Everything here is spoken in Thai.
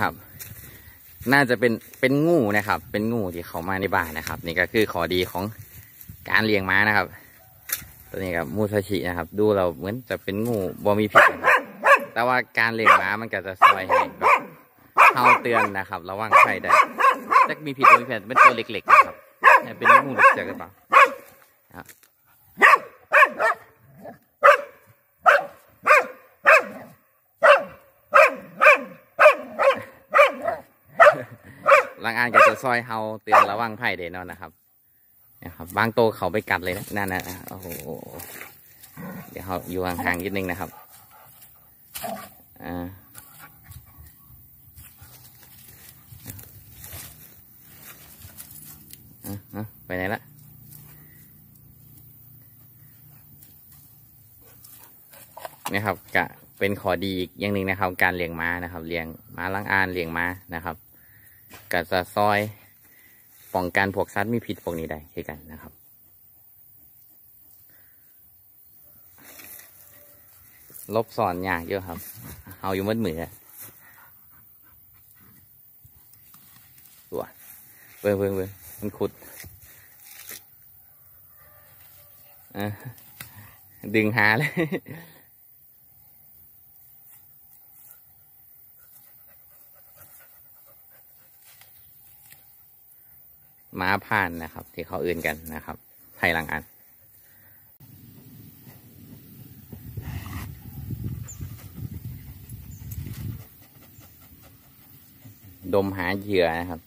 ครับ น่าจะเป็นเป็นงูนะครับ เป็นงูที่เขามาในบ้านนะครับ นี่ก็คือข้อดีของการเลี้ยงม้านะครับ ตัวนี้ครับมูซาชินะครับ ดูเราเหมือนจะเป็นงูบ่มีพิษนะครับแต่ว่าการเลี้ยงม้ามันก็จะซอยให้แบบเฮาเตือนนะครับ ระวังใครได้จะมีผิดบ่มีผิดเป็นตัวเล็กๆนะครับเป็นงูเล็กเจอกันเปล่า ครังอันก็จะซอยเฮาเตือนระวังไผ่เดนอนนะครับนะครับบางโตเขาไปกัดเลยนะนั่นนะโอ้โหเดี๋ยวเขาอยู่ห่างๆนิดนึงนะครับอ่าไปไหนละนี่ครับกะเป็นขอดีอีกอย่างหนึ่งนะครับ การเลี้ยงม้านะครับ เลี้ยงม้าล้างอานเลี้ยงม้านะครับ ก็จะซอยป้องกันพวกสัตว์มีพิษพวกนี้ได้คือกันนะครับ ลบสอนยากเยอะครับ เอาอยู่มืดมือตัวเบิ่งเบิ่งเบิ่งมันขุดอะดึงหาเลย ม้าผ่านนะครับ ที่เขาอื่นกันนะครับไทยหลังอันดมหาเหยื่อนะครับ